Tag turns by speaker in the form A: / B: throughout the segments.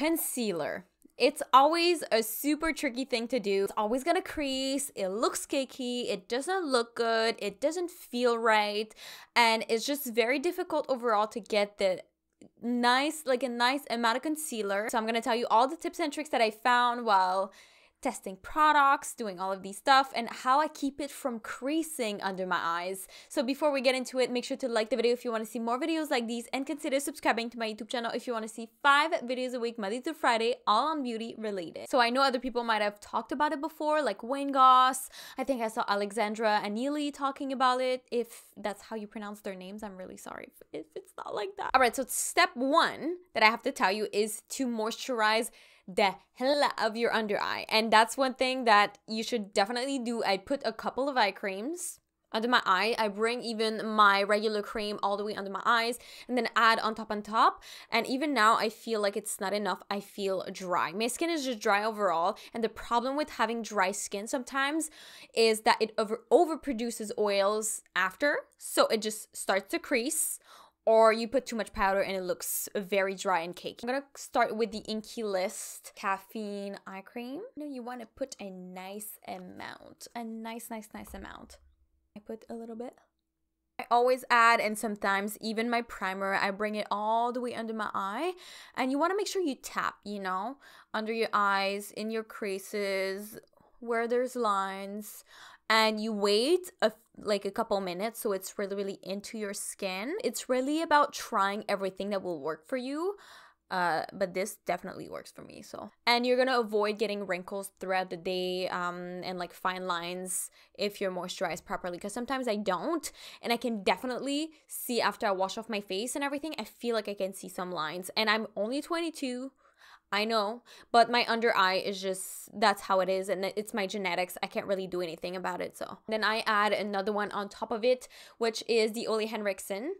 A: Concealer. It's always a super tricky thing to do. It's always gonna crease, it looks cakey, it doesn't look good, it doesn't feel right, and it's just very difficult overall to get the nice like a nice amount of concealer. So i'm to tell you all the tips and tricks that i found while testing products, doing all of these stuff, and how I keep it from creasing under my eyes. So before we get into it, make sure to like the video if you want to see more videos like these and consider subscribing to my YouTube channel if you want to see five videos a week, Monday to Friday, all on beauty related. So I know other people might have talked about it before, like Wayne Goss. I think I saw Alexandra Anele talking about it. If that's how you pronounce their names, I'm really sorry if, if it's not like that. All right, so step one that I have to tell you is to moisturize the hell of your under eye. And that's one thing that you should definitely do. I put a couple of eye creams under my eye. I bring even my regular cream all the way under my eyes and then add on top on top. And even now I feel like it's not enough. I feel dry. My skin is just dry overall. And the problem with having dry skin sometimes is that it over overproduces oils after. So it just starts to crease or you put too much powder and it looks very dry and cakey. I'm gonna start with the Inkey List Caffeine Eye Cream. You know, you wanna put a nice amount, a nice, nice, nice amount. I put a little bit. I always add, and sometimes even my primer, I bring it all the way under my eye. And you wanna make sure you tap, you know, under your eyes, in your creases, where there's lines and you wait a like a couple minutes so it's really really into your skin. It's really about trying everything that will work for you uh, but this definitely works for me so. And you're gonna avoid getting wrinkles throughout the day um, and like fine lines if you're moisturized properly because sometimes i don't and i can definitely see after i wash off my face and everything i feel like i can see some lines and i'm only 22 I know, but my under eye is just that's how it is, and it's my genetics. I can't really do anything about it. So then I add another one on top of it, which is the Ole Henriksen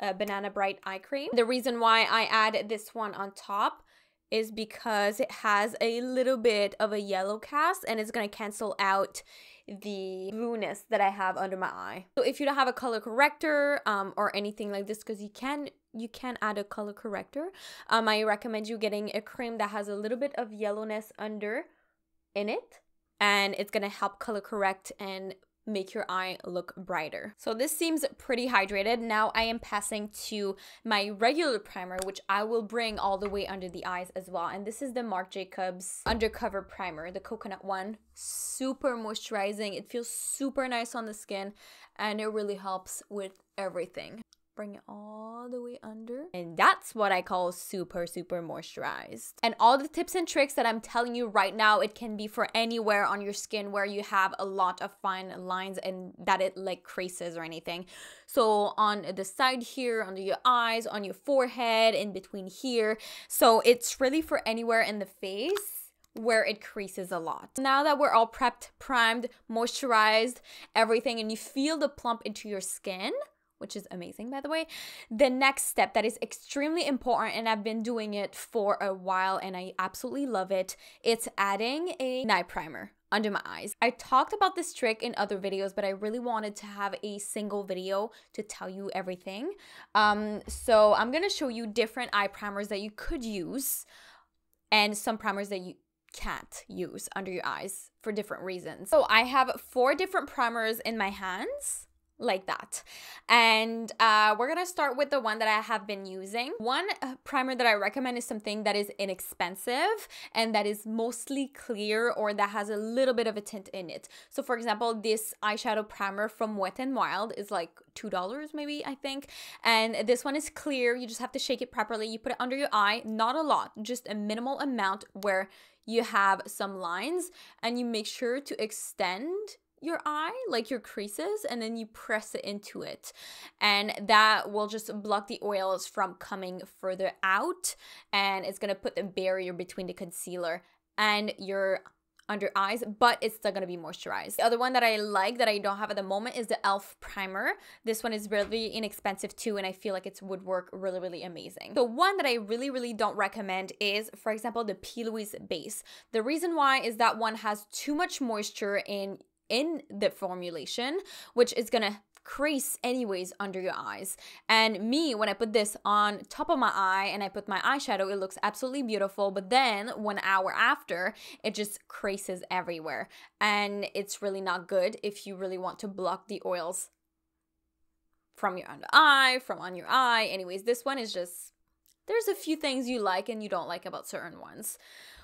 A: uh, Banana Bright Eye Cream. The reason why I add this one on top is because it has a little bit of a yellow cast and it's gonna cancel out the blueness that I have under my eye. So if you don't have a color corrector um, or anything like this, because you can you can add a color corrector, um, I recommend you getting a cream that has a little bit of yellowness under in it and it's gonna help color correct and make your eye look brighter. So this seems pretty hydrated. Now I am passing to my regular primer, which I will bring all the way under the eyes as well. And this is the Marc Jacobs Undercover Primer, the coconut one. Super moisturizing. It feels super nice on the skin and it really helps with everything bring it all the way under. And that's what I call super, super moisturized. And all the tips and tricks that I'm telling you right now, it can be for anywhere on your skin where you have a lot of fine lines and that it like creases or anything. So on the side here, under your eyes, on your forehead, in between here. So it's really for anywhere in the face where it creases a lot. Now that we're all prepped, primed, moisturized, everything, and you feel the plump into your skin, which is amazing by the way. The next step that is extremely important and I've been doing it for a while and I absolutely love it. It's adding an eye primer under my eyes. I talked about this trick in other videos, but I really wanted to have a single video to tell you everything. Um, so I'm gonna show you different eye primers that you could use and some primers that you can't use under your eyes for different reasons. So I have four different primers in my hands like that. And uh, we're gonna start with the one that I have been using. One uh, primer that I recommend is something that is inexpensive and that is mostly clear or that has a little bit of a tint in it. So for example, this eyeshadow primer from Wet n Wild is like $2 maybe, I think. And this one is clear. You just have to shake it properly. You put it under your eye, not a lot, just a minimal amount where you have some lines and you make sure to extend your eye, like your creases, and then you press it into it. And that will just block the oils from coming further out. And it's gonna put the barrier between the concealer and your under eyes, but it's still gonna be moisturized. The other one that I like that I don't have at the moment is the e.l.f. primer. This one is really inexpensive too, and I feel like it would work really, really amazing. The one that I really, really don't recommend is, for example, the P. Louise base. The reason why is that one has too much moisture in in the formulation, which is gonna crease anyways under your eyes. And me, when I put this on top of my eye and I put my eyeshadow, it looks absolutely beautiful. But then one hour after, it just creases everywhere. And it's really not good if you really want to block the oils from your under eye, from on your eye. Anyways, this one is just, there's a few things you like and you don't like about certain ones.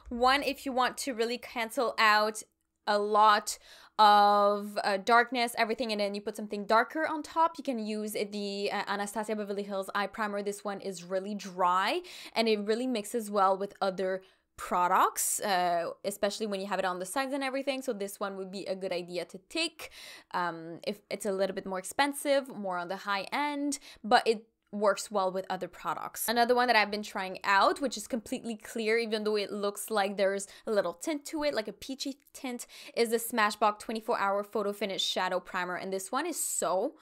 A: One, if you want to really cancel out a lot of uh, darkness, everything, and then you put something darker on top. You can use the uh, Anastasia Beverly Hills Eye Primer. This one is really dry and it really mixes well with other products, uh, especially when you have it on the sides and everything. So this one would be a good idea to take um, if it's a little bit more expensive, more on the high end, but it works well with other products. Another one that I've been trying out, which is completely clear, even though it looks like there's a little tint to it, like a peachy tint, is the Smashbox 24 Hour Photo Finish Shadow Primer. And this one is so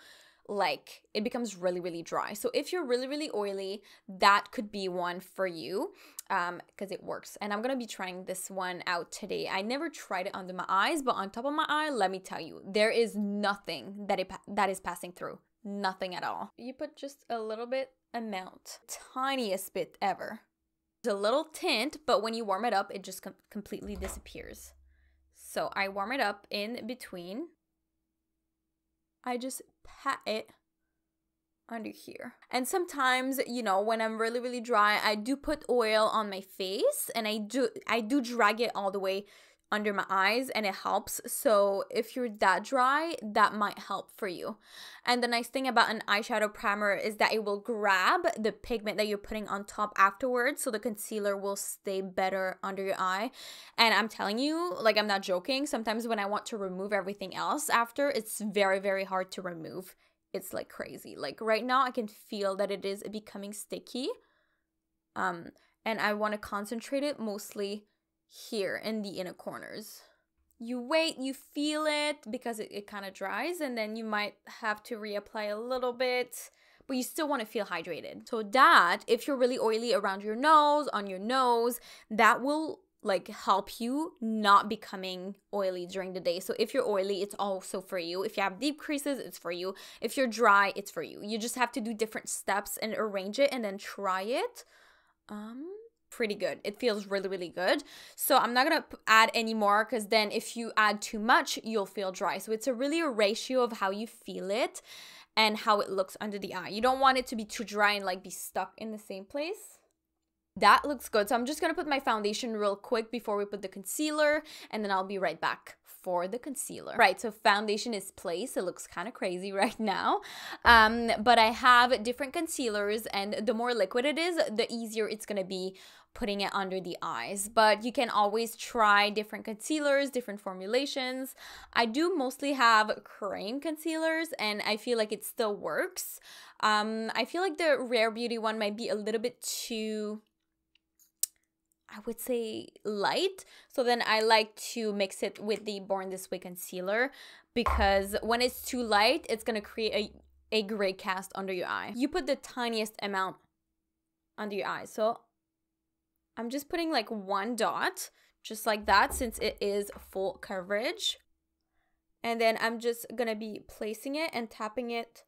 A: like it becomes really really dry so if you're really really oily that could be one for you um because it works and i'm gonna be trying this one out today i never tried it under my eyes but on top of my eye let me tell you there is nothing that it that is passing through nothing at all. You put just a little bit amount, tiniest bit ever. It's a little tint, but when you warm it up, it just com completely disappears. So I warm it up in between. I just pat it under here. And sometimes, you know, when I'm really really dry, I do put oil on my face and I do I do drag it all the way under my eyes and it helps. So if you're that dry, that might help for you. And the nice thing about an eyeshadow primer is that it will grab the pigment that you're putting on top afterwards. So the concealer will stay better under your eye. And I'm telling you, like I'm not joking, sometimes when I want to remove everything else after, it's very, very hard to remove. It's like crazy. Like right now I can feel that it is becoming sticky. Um, and I want to concentrate it mostly here in the inner corners. You wait, you feel it because it, it kind of dries, and then you might have to reapply a little bit, but you still want to feel hydrated. So, that, if you're really oily around your nose, on your nose, that will like help you not becoming oily during the day. So if you're oily, it's also for you. If you have deep creases, it's for you. If you're dry, it's for you. You just have to do different steps and arrange it and then try it. Um pretty good. It feels really, really good. So I'm not going to add any more because then if you add too much, you'll feel dry. So it's a really a ratio of how you feel it and how it looks under the eye. You don't want it to be too dry and like be stuck in the same place. That looks good. So I'm just going to put my foundation real quick before we put the concealer and then I'll be right back for the concealer. Right, so foundation is placed. It looks kind of crazy right now. Um, but I have different concealers and the more liquid it is, the easier it's going to be putting it under the eyes. But you can always try different concealers, different formulations. I do mostly have cream concealers and I feel like it still works. Um, I feel like the Rare Beauty one might be a little bit too I would say light. So then I like to mix it with the Born This Way concealer because when it's too light, it's going to create a, a gray cast under your eye. You put the tiniest amount under your eye. So I'm just putting like one dot just like that since it is full coverage. And then I'm just going to be placing it and tapping it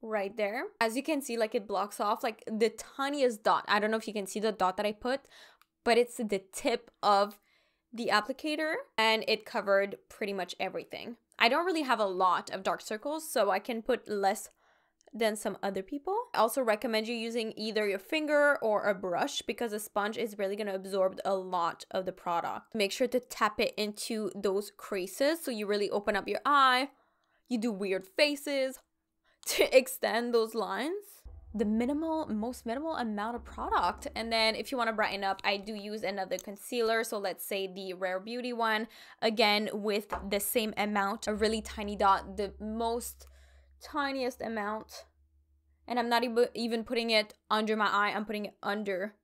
A: right there. As you can see, like it blocks off like the tiniest dot. I don't know if you can see the dot that I put, but it's the tip of the applicator and it covered pretty much everything. I don't really have a lot of dark circles, so I can put less than some other people. I also recommend you using either your finger or a brush because a sponge is really going to absorb a lot of the product. Make sure to tap it into those creases so you really open up your eye. You do weird faces to extend those lines the minimal most minimal amount of product. And then if you want to brighten up i do use another concealer. So let's say the rare beauty one again with the same amount a really tiny dot the most tiniest amount. And i'm not even putting it under my eye i'm putting it under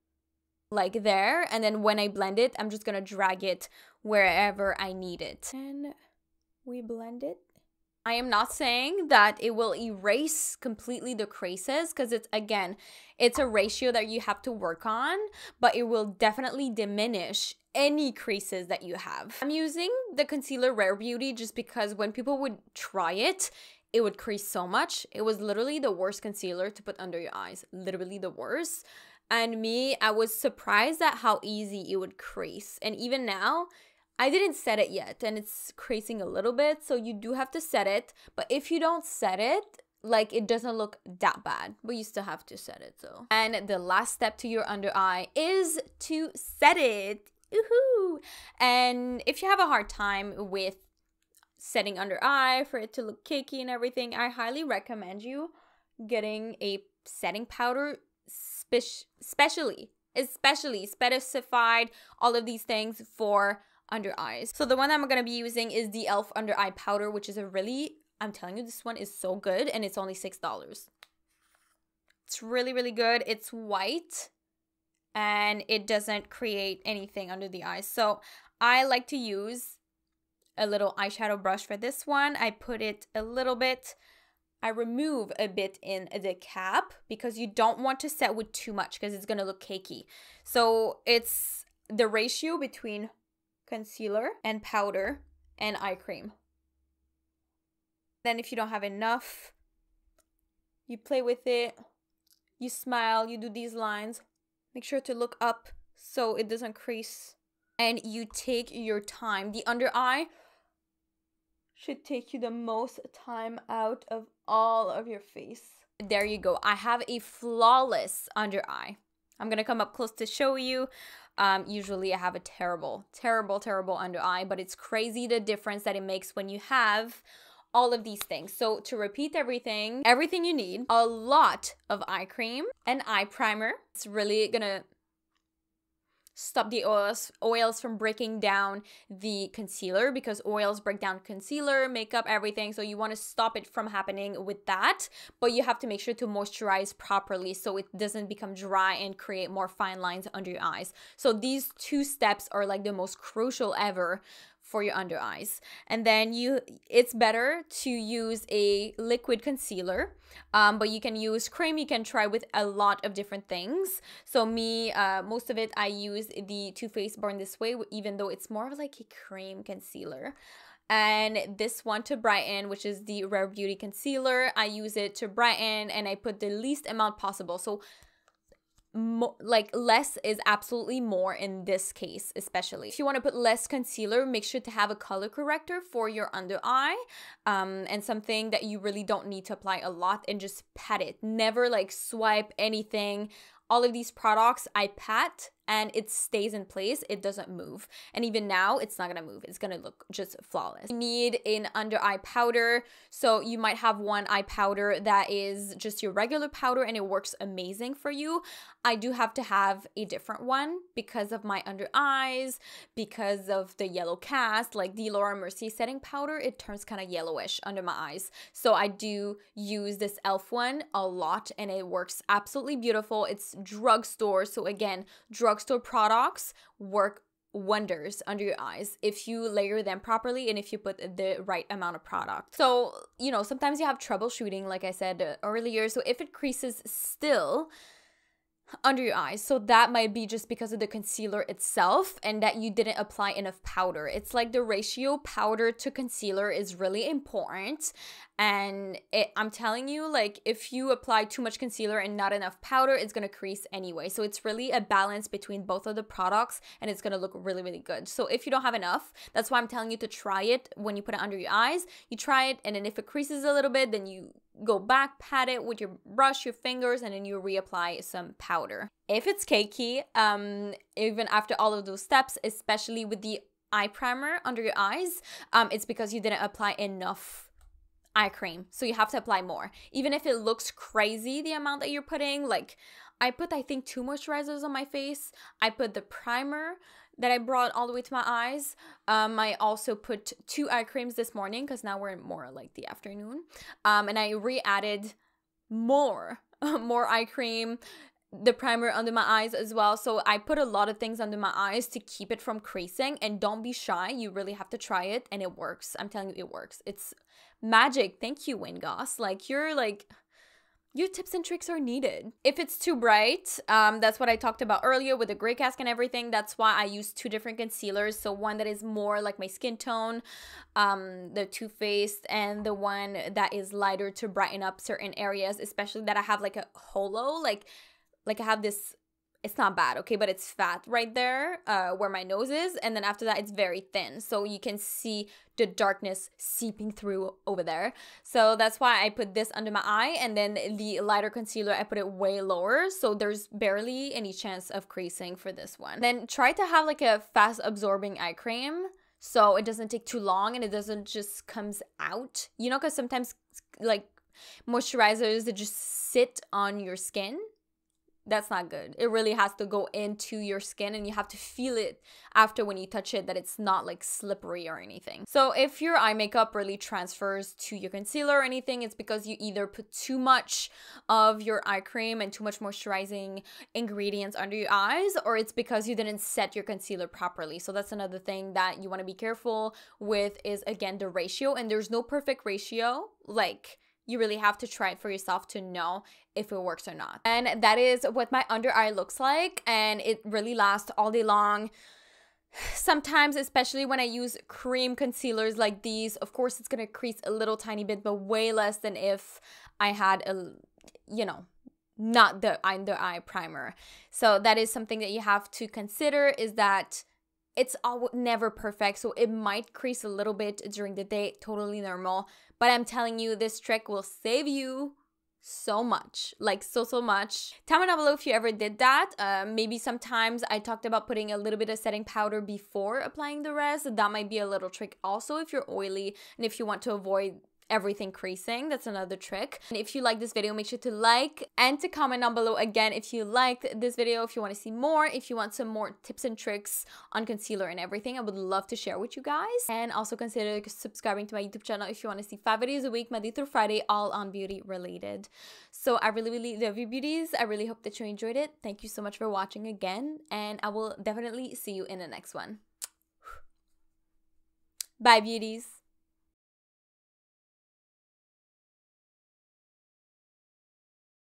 A: like there. And then when i blend it i'm just gonna drag it wherever i need it. And we blend it I am not saying that it will erase completely the creases because it's again, it's a ratio that you have to work on, but it will definitely diminish any creases that you have. I'm using the concealer Rare Beauty just because when people would try it, it would crease so much. It was literally the worst concealer to put under your eyes. Literally the worst. And me, I was surprised at how easy it would crease. And even now, I didn't set it yet and it's creasing a little bit. So you do have to set it. But if you don't set it, like it doesn't look that bad, but you still have to set it. So, and the last step to your under eye is to set it. Woohoo! And if you have a hard time with setting under eye for it to look cakey and everything, I highly recommend you getting a setting powder spe- specially, especially specified all of these things for under eyes. So the one I'm going to be using is the e.l.f. under eye powder, which is a really, I'm telling you, this one is so good and it's only $6. It's really, really good. It's white and it doesn't create anything under the eyes. So I like to use a little eyeshadow brush for this one. I put it a little bit I remove a bit in the cap because you don't want to set with too much because it's going to look cakey. So it's the ratio between concealer and powder and eye cream. Then if you don't have enough, you play with it, you smile, you do these lines. Make sure to look up so it doesn't crease. And you take your time. The under eye should take you the most time out of all of your face. There you go. I have a flawless under eye. I'm gonna come up close to show you. Um, usually I have a terrible, terrible, terrible under eye, but it's crazy the difference that it makes when you have all of these things. So to repeat everything, everything you need, a lot of eye cream, an eye primer. It's really gonna stop the oils oils from breaking down the concealer because oils break down concealer makeup everything. So you want to stop it from happening with that but you have to make sure to moisturize properly so it doesn't become dry and create more fine lines under your eyes. So these two steps are like the most crucial ever for your under eyes. And then you it's better to use a liquid concealer. Um, but you can use cream, you can try with a lot of different things. So me, uh, most of it I use the Too Faced Born This Way, even though it's more of like a cream concealer and this one to brighten which is the rare beauty concealer i use it to brighten and i put the least amount possible so mo- like less is absolutely more in this case especially. If you want to put less concealer make sure to have a color corrector for your under eye um, and something that you really don't need to apply a lot and just pat it. Never like swipe anything. All of these products I pat and it stays in place. It doesn't move. And even now, it's not gonna move. It's gonna look just flawless. You need an under eye powder. So you might have one eye powder that is just your regular powder and it works amazing for you. I do have to have a different one because of my under eyes, because of the yellow cast, like the Laura Mercier setting powder, it turns kind of yellowish under my eyes. So I do use this e.l.f. one a lot and it works absolutely beautiful. It's drugstore. So again, drug drugstore products work wonders under your eyes if you layer them properly and if you put the right amount of product. So, you know, sometimes you have troubleshooting, like I said uh, earlier. So, if it creases still, under your eyes. So that might be just because of the concealer itself and that you didn't apply enough powder. It's like the ratio powder to concealer is really important. And it, I'm telling you, like, if you apply too much concealer and not enough powder, it's gonna crease anyway. So it's really a balance between both of the products and it's gonna look really, really good. So if you don't have enough, that's why I'm telling you to try it when you put it under your eyes. You try it, and then if it creases a little bit, then you go back, pat it with your brush, your fingers, and then you reapply some powder. If it's cakey, um, even after all of those steps, especially with the eye primer under your eyes, um, it's because you didn't apply enough eye cream. So you have to apply more. Even if it looks crazy, the amount that you're putting, like I put, I think, two moisturizers on my face. I put the primer that I brought all the way to my eyes. Um, I also put two eye creams this morning because now we're in more like the afternoon. Um, and I re-added more, more eye cream, the primer under my eyes as well. So I put a lot of things under my eyes to keep it from creasing. And don't be shy. You really have to try it, and it works. I'm telling you, it works. It's magic. Thank you, Wayne Goss. Like you're like your tips and tricks are needed. If it's too bright, um, that's what I talked about earlier with the gray cask and everything. That's why I use two different concealers. So one that is more like my skin tone, um, the Too Faced, and the one that is lighter to brighten up certain areas, especially that I have like a holo, like like I have this it's not bad, okay, but it's fat right there uh, where my nose is. And then after that, it's very thin. So you can see the darkness seeping through over there. So that's why I put this under my eye. And then the lighter concealer, I put it way lower. So there's barely any chance of creasing for this one. Then try to have like a fast absorbing eye cream so it doesn't take too long and it doesn't just comes out. You know, because sometimes like moisturizers that just sit on your skin that's not good. It really has to go into your skin and you have to feel it after when you touch it that it's not like slippery or anything. So if your eye makeup really transfers to your concealer or anything, it's because you either put too much of your eye cream and too much moisturizing ingredients under your eyes or it's because you didn't set your concealer properly. So that's another thing that you want to be careful with is again the ratio and there's no perfect ratio like you really have to try it for yourself to know if it works or not. And that is what my under eye looks like. And it really lasts all day long. Sometimes, especially when I use cream concealers like these, of course, it's gonna crease a little tiny bit, but way less than if I had a, you know, not the under eye primer. So that is something that you have to consider is that it's all never perfect. So it might crease a little bit during the day, totally normal. But I'm telling you, this trick will save you so much like so so much. Tell me down below if you ever did that. Uh, maybe sometimes i talked about putting a little bit of setting powder before applying the rest. That might be a little trick also if you're oily and if you want to avoid everything creasing. That's another trick. And if you like this video, make sure to like and to comment down below again if you liked this video, if you want to see more, if you want some more tips and tricks on concealer and everything, I would love to share with you guys. And also consider subscribing to my YouTube channel if you want to see five videos a week, Monday through Friday, all on beauty related. So I really, really love you beauties. I really hope that you enjoyed it. Thank you so much for watching again. And I will definitely see you in the next one. Bye beauties.